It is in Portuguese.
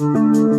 Música